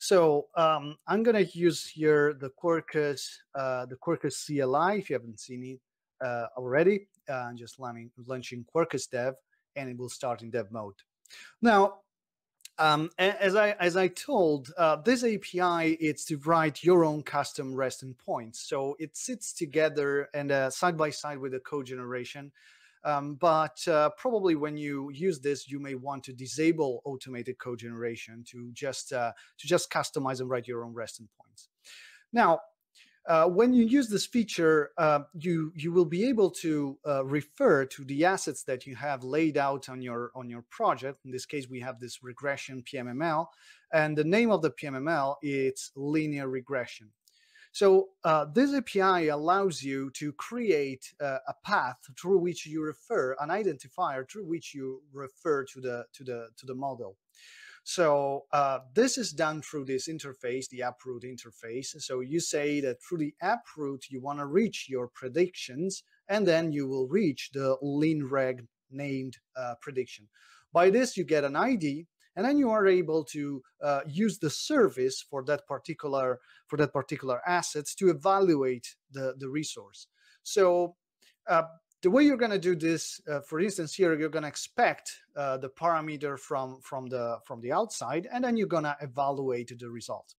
So um, I'm gonna use here the Quarkus, uh, the Quarkus CLI. If you haven't seen it uh, already, uh, just launching Quarkus Dev, and it will start in dev mode. Now, um, as I as I told, uh, this API it's to write your own custom REST endpoints. So it sits together and uh, side by side with the code generation. Um, but uh, probably when you use this, you may want to disable automated code generation to just uh, to just customize and write your own REST endpoints. Now, uh, when you use this feature, uh, you you will be able to uh, refer to the assets that you have laid out on your on your project. In this case, we have this regression PMML, and the name of the PMML is linear regression. So uh, this API allows you to create uh, a path through which you refer an identifier through which you refer to the to the to the model. So uh, this is done through this interface, the AppRoot interface. So you say that through the AppRoot, you want to reach your predictions, and then you will reach the linreg named uh, prediction. By this, you get an ID, and then you are able to uh, use the service for that particular for that particular assets to evaluate the the resource. So uh, the way you're going to do this, uh, for instance, here you're going to expect uh, the parameter from from the from the outside, and then you're going to evaluate the result.